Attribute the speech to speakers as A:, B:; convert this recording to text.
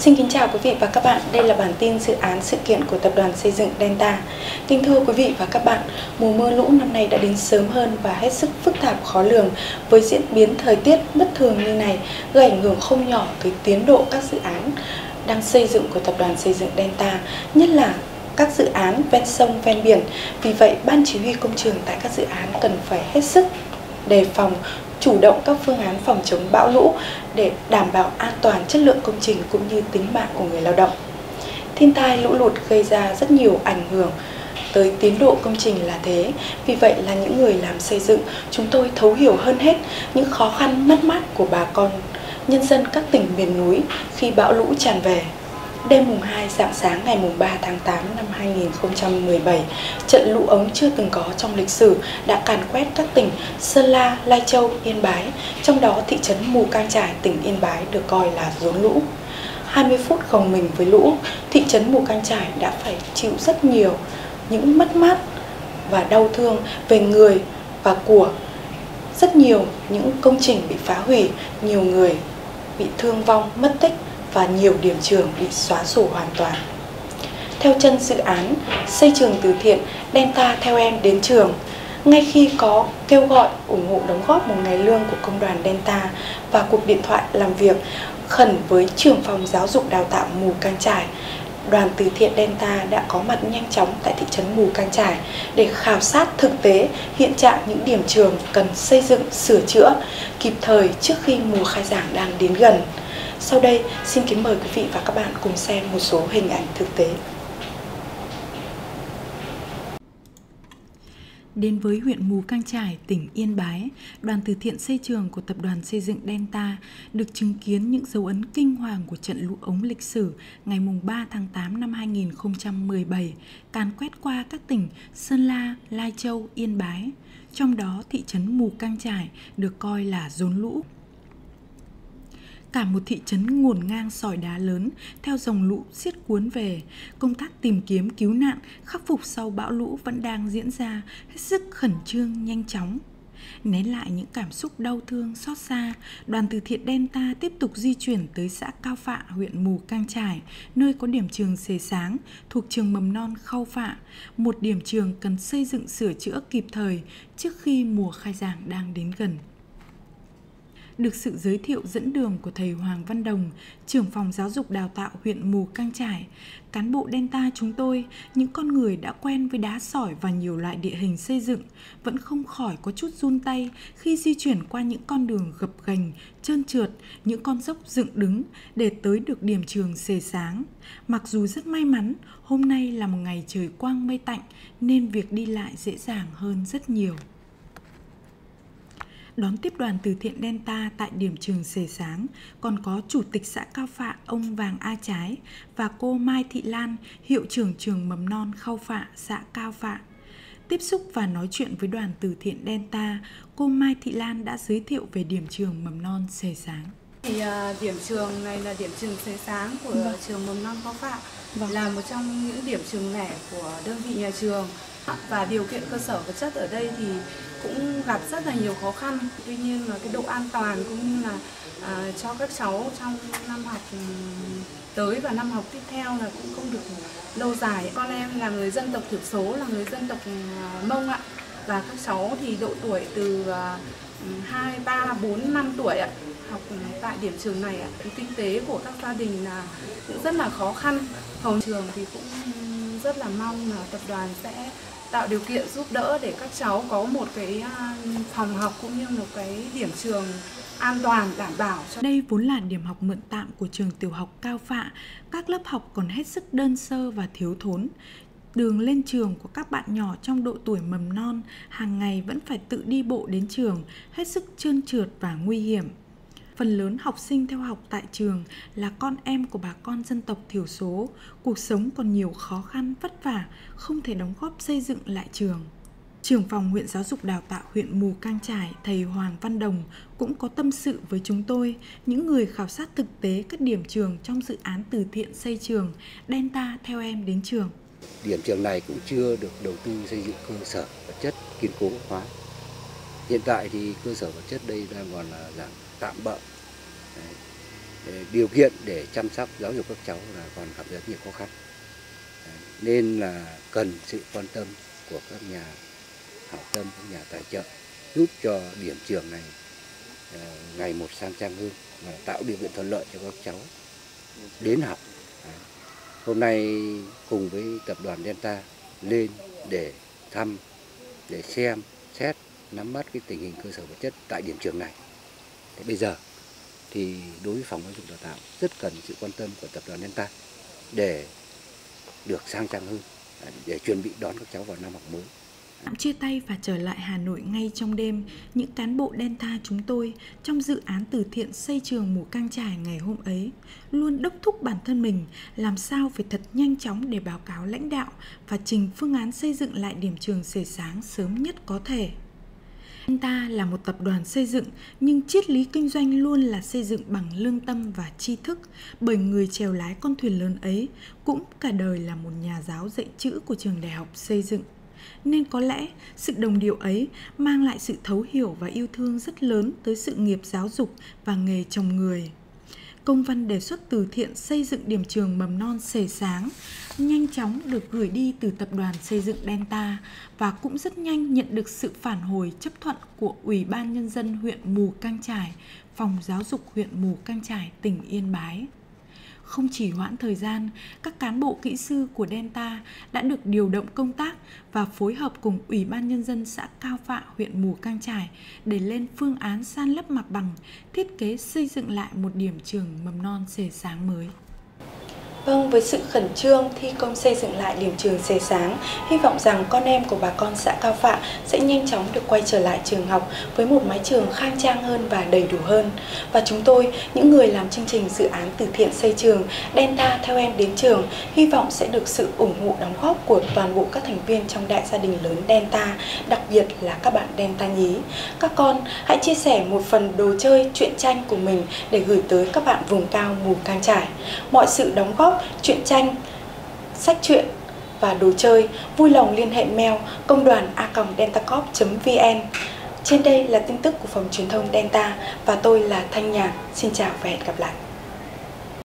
A: Xin kính chào quý vị và các bạn, đây là bản tin dự án sự kiện của Tập đoàn Xây dựng Delta. Kính thưa quý vị và các bạn, mùa mưa lũ năm nay đã đến sớm hơn và hết sức phức tạp khó lường với diễn biến thời tiết bất thường như này gây ảnh hưởng không nhỏ tới tiến độ các dự án đang xây dựng của Tập đoàn Xây dựng Delta, nhất là các dự án ven sông, ven biển. Vì vậy, Ban Chỉ huy Công trường tại các dự án cần phải hết sức đề phòng chủ động các phương án phòng chống bão lũ để đảm bảo an toàn chất lượng công trình cũng như tính mạng của người lao động. Thiên tai lũ lụt gây ra rất nhiều ảnh hưởng tới tiến độ công trình là thế. Vì vậy là những người làm xây dựng, chúng tôi thấu hiểu hơn hết những khó khăn mất mát của bà con nhân dân các tỉnh miền núi khi bão lũ tràn về. Đêm mùng 2 dạng sáng ngày mùng 3 tháng 8 năm 2017, trận lũ ống chưa từng có trong lịch sử đã càn quét các tỉnh Sơn La, Lai Châu, Yên Bái, trong đó thị trấn Mù Cang Trải, tỉnh Yên Bái được coi là rốn lũ. 20 phút gồng mình với lũ, thị trấn Mù Cang Trải đã phải chịu rất nhiều những mất mát và đau thương về người và của. Rất nhiều những công trình bị phá hủy, nhiều người bị thương vong, mất tích và nhiều điểm trường bị xóa sổ hoàn toàn. Theo chân dự án xây trường từ thiện Delta theo em đến trường, ngay khi có kêu gọi ủng hộ đóng góp một ngày lương của công đoàn Delta và cuộc điện thoại làm việc khẩn với trưởng phòng giáo dục đào tạo Mù Cang Trải, đoàn từ thiện Delta đã có mặt nhanh chóng tại thị trấn Mù Cang Trải để khảo sát thực tế hiện trạng những điểm trường cần xây dựng, sửa chữa kịp thời trước khi mùa khai giảng đang đến gần. Sau đây, xin kính mời quý vị và các bạn cùng xem một số hình ảnh thực tế.
B: Đến với huyện Mù Cang Trải, tỉnh Yên Bái, đoàn từ thiện xây trường của tập đoàn xây dựng Delta được chứng kiến những dấu ấn kinh hoàng của trận lũ ống lịch sử ngày 3 tháng 8 năm 2017, càn quét qua các tỉnh Sơn La, Lai Châu, Yên Bái. Trong đó, thị trấn Mù Cang Trải được coi là rốn lũ cả một thị trấn ngổn ngang sỏi đá lớn theo dòng lũ xiết cuốn về. Công tác tìm kiếm cứu nạn, khắc phục sau bão lũ vẫn đang diễn ra hết sức khẩn trương nhanh chóng. Nén lại những cảm xúc đau thương, xót xa, đoàn từ thiện Delta tiếp tục di chuyển tới xã Cao Phạ, huyện Mù Cang Trải, nơi có điểm trường xề sáng thuộc trường mầm non Khâu Phạ, một điểm trường cần xây dựng sửa chữa kịp thời trước khi mùa khai giảng đang đến gần được sự giới thiệu dẫn đường của thầy Hoàng Văn Đồng, trưởng phòng giáo dục đào tạo huyện Mù Cang Trải. Cán bộ Delta chúng tôi, những con người đã quen với đá sỏi và nhiều loại địa hình xây dựng, vẫn không khỏi có chút run tay khi di chuyển qua những con đường gập ghềnh, trơn trượt, những con dốc dựng đứng để tới được điểm trường xề sáng. Mặc dù rất may mắn, hôm nay là một ngày trời quang mây tạnh nên việc đi lại dễ dàng hơn rất nhiều đón tiếp đoàn từ thiện Delta tại điểm trường Xề Sáng, còn có Chủ tịch xã Cao Phạ ông Vàng A Trái và cô Mai Thị Lan, hiệu trưởng trường mầm non Khâu Phạ, xã Cao Phạ. Tiếp xúc và nói chuyện với đoàn từ thiện Delta, cô Mai Thị Lan đã giới thiệu về điểm trường mầm non Xề Sáng.
C: Thì uh, điểm trường này là điểm trường Xề Sáng của vâng. trường mầm non Khâu Phạ, vâng. là một trong những điểm trường lẻ của đơn vị nhà trường và điều kiện cơ sở vật chất ở đây thì cũng gặp rất là nhiều khó khăn. Tuy nhiên là cái độ an toàn cũng như là à, cho các cháu trong năm học ừ, tới và năm học tiếp theo là cũng không được lâu dài. Con em là người dân tộc thiểu số là người dân tộc ừ, mông ạ. Và các cháu thì độ tuổi từ à, ừ, hai ba bốn năm tuổi ạ học tại điểm trường này ạ. Kinh tế của các gia đình là cũng rất là khó khăn. Hầu trường thì cũng rất là mong là tập đoàn sẽ tạo điều kiện giúp đỡ để các cháu có một cái à, phòng học cũng như một cái điểm trường an toàn đảm bảo cho
B: đây vốn là điểm học mượn tạm của trường tiểu học Cao Phạ, các lớp học còn hết sức đơn sơ và thiếu thốn. Đường lên trường của các bạn nhỏ trong độ tuổi mầm non hàng ngày vẫn phải tự đi bộ đến trường, hết sức trơn trượt và nguy hiểm. Phần lớn học sinh theo học tại trường là con em của bà con dân tộc thiểu số, cuộc sống còn nhiều khó khăn vất vả, không thể đóng góp xây dựng lại trường. Trưởng phòng huyện giáo dục đào tạo huyện Mù Cang Trải, thầy Hoàng Văn Đồng cũng có tâm sự với chúng tôi, những người khảo sát thực tế các điểm trường trong dự án từ thiện xây trường, Delta theo em đến trường.
D: Điểm trường này cũng chưa được đầu tư xây dựng cơ sở vật chất kiên cố hóa. Hiện tại thì cơ sở vật chất đây đang còn là dạng tạm bỡ điều kiện để chăm sóc, giáo dục các cháu là còn gặp rất nhiều khó khăn. Nên là cần sự quan tâm của các nhà hảo tâm, các nhà tài trợ giúp cho điểm trường này ờ, ngày một sang trang hơn và tạo điều kiện thuận lợi cho các cháu đến học. Hôm nay cùng với tập đoàn Delta lên để thăm, để xem, xét, nắm bắt cái tình hình cơ sở vật chất tại điểm trường này thế bây giờ thì đối với phòng giáo dục đào tạo rất cần sự quan tâm của tập đoàn Delta để được sang trang hơn à, để chuẩn bị đón các cháu vào năm học mới
B: chia tay và trở lại Hà Nội ngay trong đêm, những cán bộ Delta chúng tôi trong dự án từ thiện xây trường mù căng trải ngày hôm ấy luôn đốc thúc bản thân mình làm sao phải thật nhanh chóng để báo cáo lãnh đạo và trình phương án xây dựng lại điểm trường xề sáng sớm nhất có thể. Anh ta là một tập đoàn xây dựng, nhưng triết lý kinh doanh luôn là xây dựng bằng lương tâm và tri thức. Bởi người chèo lái con thuyền lớn ấy cũng cả đời là một nhà giáo dạy chữ của trường đại học xây dựng. Nên có lẽ sự đồng điệu ấy mang lại sự thấu hiểu và yêu thương rất lớn tới sự nghiệp giáo dục và nghề chồng người công văn đề xuất từ thiện xây dựng điểm trường mầm non xề sáng nhanh chóng được gửi đi từ tập đoàn xây dựng Delta và cũng rất nhanh nhận được sự phản hồi chấp thuận của Ủy ban Nhân dân huyện Mù Căng Trải, Phòng Giáo dục huyện Mù Căng Trải, tỉnh Yên Bái không chỉ hoãn thời gian, các cán bộ kỹ sư của Delta đã được điều động công tác và phối hợp cùng Ủy ban Nhân dân xã Cao Phạ, huyện Mù Cang Trải để lên phương án san lấp mặt bằng, thiết kế xây dựng lại một điểm trường mầm non xề sáng mới.
A: Vâng, với sự khẩn trương thi công xây dựng lại điểm trường xề sáng, hy vọng rằng con em của bà con xã Cao Phạ sẽ nhanh chóng được quay trở lại trường học với một mái trường khang trang hơn và đầy đủ hơn. Và chúng tôi, những người làm chương trình dự án từ thiện xây trường Delta theo em đến trường, hy vọng sẽ được sự ủng hộ đóng góp của toàn bộ các thành viên trong đại gia đình lớn Delta, đặc biệt là các bạn Delta nhí. Các con hãy chia sẻ một phần đồ chơi, truyện tranh của mình để gửi tới các bạn vùng cao mù cang trải. Mọi sự đóng góp truyện tranh, sách truyện và đồ chơi, vui lòng liên hệ mail công đoàn a vn Trên đây là tin tức của phòng truyền thông Delta và tôi là Thanh Nhàn. Xin chào và hẹn gặp lại.